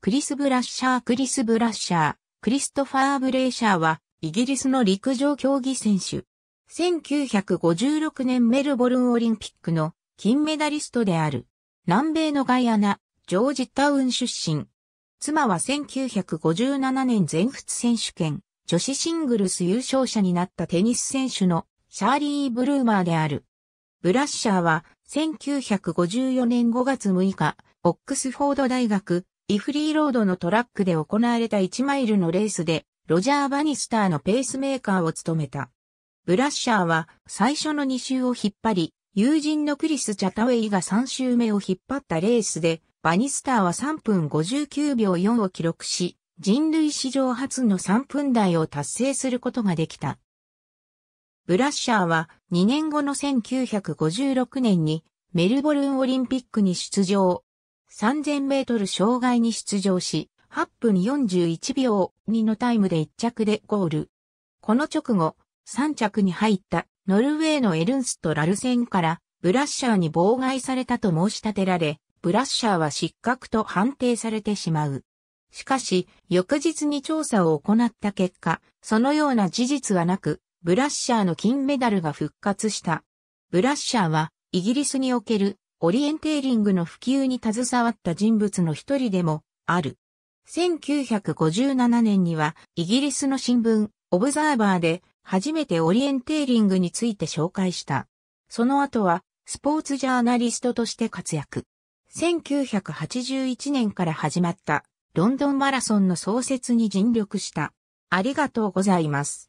クリス・ブラッシャー・クリス・ブラッシャー、クリストファー・ブレーシャーは、イギリスの陸上競技選手。1956年メルボルンオリンピックの金メダリストである。南米のガイアナ、ジョージタウン出身。妻は1957年全仏選手権、女子シングルス優勝者になったテニス選手のシャーリー・ブルーマーである。ブラッシャーは1954年5月6日、オックスフォード大学、イフリーロードのトラックで行われた1マイルのレースで、ロジャー・バニスターのペースメーカーを務めた。ブラッシャーは最初の2周を引っ張り、友人のクリス・チャタウェイが3周目を引っ張ったレースで、バニスターは3分59秒4を記録し、人類史上初の3分台を達成することができた。ブラッシャーは2年後の1956年にメルボルンオリンピックに出場。3000メートル障害に出場し、8分41秒2のタイムで1着でゴール。この直後、3着に入ったノルウェーのエルンスト・ラルセンからブラッシャーに妨害されたと申し立てられ、ブラッシャーは失格と判定されてしまう。しかし、翌日に調査を行った結果、そのような事実はなく、ブラッシャーの金メダルが復活した。ブラッシャーは、イギリスにおけるオリエンテーリングの普及に携わった人物の一人でもある。1957年にはイギリスの新聞オブザーバーで初めてオリエンテーリングについて紹介した。その後はスポーツジャーナリストとして活躍。1981年から始まったロンドンマラソンの創設に尽力した。ありがとうございます。